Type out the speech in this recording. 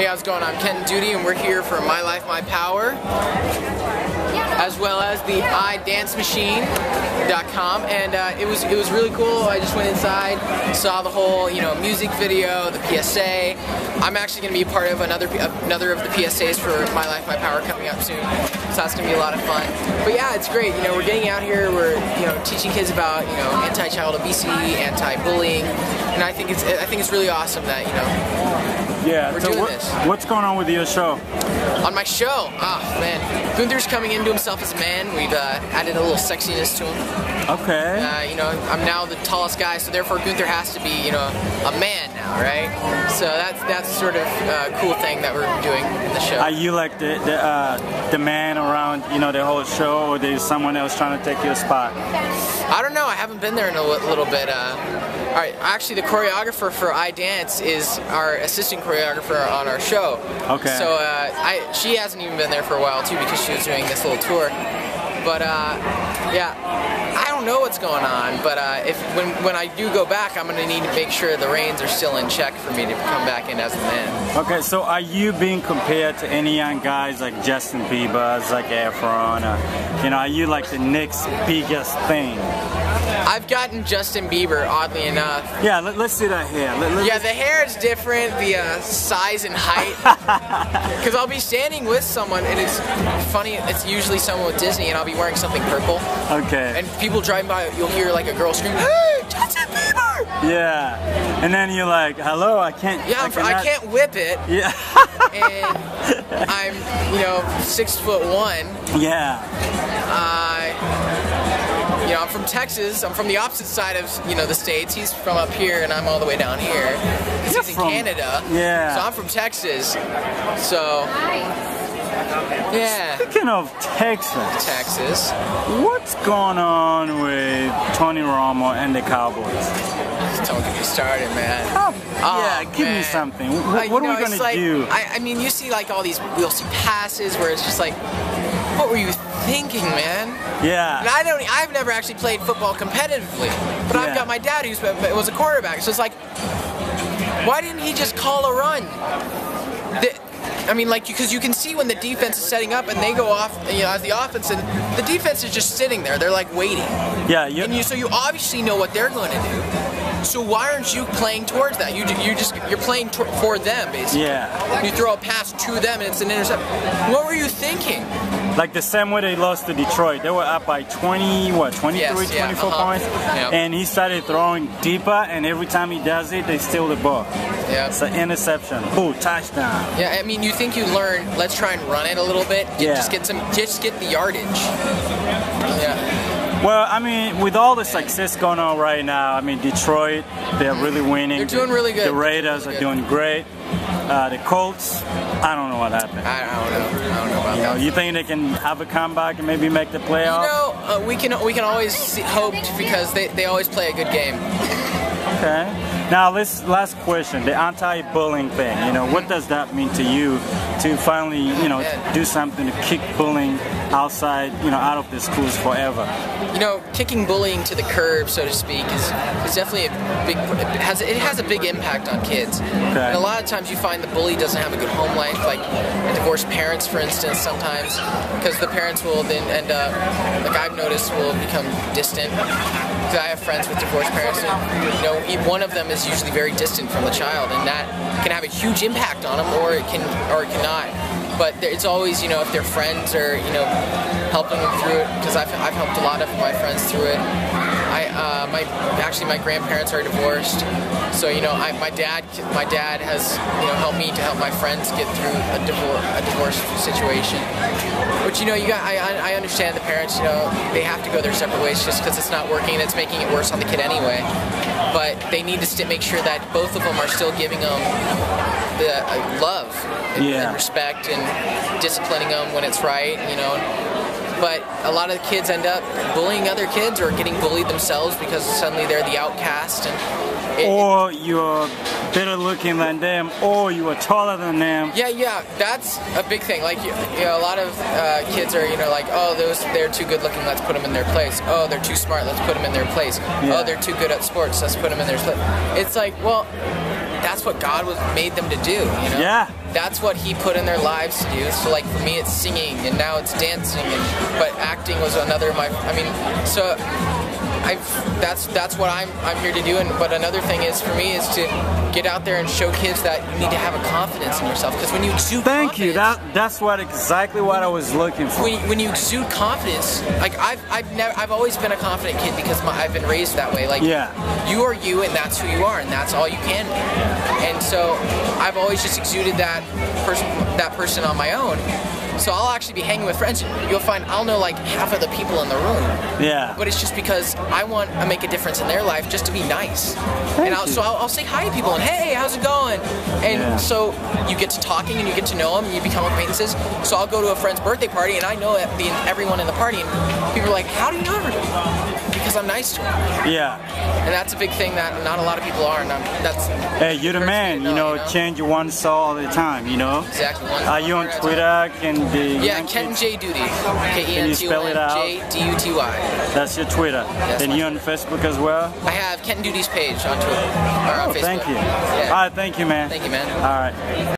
Hey, how's it going? I'm Kenton Duty, and we're here for My Life, My Power, as well as the iDanceMachine.com. And uh, it was it was really cool. I just went inside, saw the whole you know music video, the PSA. I'm actually going to be part of another another of the PSAs for My Life, My Power coming up soon. So that's going to be a lot of fun. But yeah, it's great. You know, we're getting out here. We're you know teaching kids about you know anti-child obesity, anti-bullying, and I think it's I think it's really awesome that you know yeah, we're so doing what, this. What's going on with your show? On my show, ah man, Gunther's coming into himself as a man. We've uh, added a little sexiness to him. Okay. Uh, you know, I'm now the tallest guy, so therefore Gunther has to be, you know, a man now, right? So that's that's sort of a cool thing that we're doing in the show. Are you like the the, uh, the man around, you know, the whole show, or there's someone else trying to take your spot? I don't know. I haven't been there in a little bit. Uh, all right, actually, the choreographer for I Dance is our assistant choreographer on our show. Okay. So uh, I, she hasn't even been there for a while too because she was doing this little tour. But uh, yeah, don't know what's going on. But uh, if when when I do go back, I'm gonna need to make sure the reins are still in check for me to come back in as a man. Okay, so are you being compared to any young guys like Justin Bieber, Zac Efron, or, you know, are you like the next biggest thing? I've gotten Justin Bieber, oddly enough. Yeah, let, us see that hair. Let, Yeah, the hair is different, the uh, size and height. Because I'll be standing with someone, and it's funny, it's usually someone with Disney, and I'll be wearing something purple. Okay. And people driving by, you'll hear like a girl scream, Hey, Justin Bieber! yeah. And then you're like, hello, I can't. Yeah, I'm, I cannot- can't whip it, Yeah. and I'm, you know, six foot one. yeah. I, you know, I'm from Texas. I'm from the opposite side of, you know, the states. He's from up here, and I'm all the way down here. You're He's in from- Canada. Yeah. So I'm from Texas. So, yeah, Speaking of Texas, Texas. what's going on with Tony Romo and the Cowboys? Just Don't get me started, man. Oh, Oh, yeah, give me something. Uh, What, you are we gonna like- do? I, I mean, you see like all these, we'll see passes where it's just like, what were you thinking, man? Yeah. And. I don't, I've never actually played football competitively, but Yeah. I've got my dad who was a quarterback, so it's like, why didn't he just call a run? I mean, like, because you can see when the defense is setting up and they go off, you know, as the offense, and the defense is just sitting there. They're like waiting, Yeah, you, and you so you obviously know what they're going to do. So why aren't you playing towards that? You you just you're playing for them basically. yeah. You throw a pass to them and it's an intercept. What were you thinking? Like the same way they lost to Detroit. They were up by 20, what, 23, Yes, yeah, 24 uh-huh. points? Yep. And he started throwing deeper, and every time he does it, they steal the ball. Yeah. It's an interception. Boom, touchdown. Yeah, I mean, you think you learn? Let's try and run it a little bit. Get, Yeah. Just get some. Just get the yardage. Yeah. Well, I mean, with all the success going on right now, I mean, Detroit, they're really winning. They're doing really good. The Raiders Really are doing great. Uh, the Colts, I don't know what happened. I, I don't know. I don't know about You know, you think they can have a comeback and maybe make the You playoffs? know, uh, we can we can always see, hope because they, they always play a good game. Okay. Now, this last question, the anti-bullying thing. You know, what does that mean to you to finally, you know, Yeah. do something to kick bullying outside, you know, out of the schools forever? You know, kicking bullying to the curb, so to speak, is, is definitely a big it has it has a big impact on kids. And a lot of times you find the bully doesn't have a good home life, like divorced parents, for instance, sometimes, because the parents will then end up, like I've noticed, will become distant. 'Cause I have friends with divorced parents, and you know, one of them is usually very distant from the child, and that can have a huge impact on them, or it can, or it cannot. But it's always, you know, if their friends are, you know, helping them through it, because I've, I've helped a lot of my friends through it. I, uh, my, actually, my grandparents are divorced, so you know, I, my dad, my dad has, you know, helped me to help my friends get through a divorce, a divorce situation. But you know, you got, I, I understand the parents, you know, they have to go their separate ways just because it's not working and it's making it worse on the kid anyway. But they need to st- make sure that both of them are still giving them the uh, love and, Yeah. and respect and disciplining them when it's right, you know. But a lot of the kids end up bullying other kids or getting bullied themselves because suddenly they're the outcast and it, Or you're better looking than them, or you are taller than them. Yeah, yeah, that's a big thing. Like, you, you know, a lot of uh, kids are, you know, like, oh, those they're too good looking. Let's put them in their place. Oh, they're too smart. Let's put them in their place. Yeah. Oh, they're too good at sports. Let's put them in their place. It's like, well, that's what God was made them to do. You know? Yeah. That's what He put in their lives to do. So like for me, it's singing, and now it's dancing, and but acting was another of my. I mean, so. I that's that's what I'm I'm here to do. And but another thing is for me is to get out there and show kids that you need to have a confidence in yourself. Because when you exude Thank you. That that's what exactly what I was looking for. when, when you exude confidence, like I've I've never I've always been a confident kid because my, I've been raised that way. Like Yeah. you are you, and that's who you are, and that's all you can be. And so I've always just exuded that person that person on my own. So I'll actually be hanging with friends. You'll find I'll know like half of the people in the room, Yeah. but it's just because I want to make a difference in their life, just to be nice. and I'll, so I'll, I'll say hi to people and hey, how's it going? And Yeah. so you get to talking and you get to know them and you become acquaintances. So I'll go to a friend's birthday party and I know everyone in the party and people are like, how do you know everybody? Because I'm nice to them. Yeah. And that's a big thing that not a lot of people are. And I'm, that's Hey, you're the man. You know, you know? change one soul all the time. You know. exactly one. Uh, are you on Twitter? Can the Yeah, kids- J. Duty. K E you spell it out? J D U T Y. That's your Twitter. Yes, and you on Facebook as well? I have Kenton Duty's page on Twitter or on Oh, Facebook. thank you. Yeah. All right, thank you, man. Thank you, man. All right.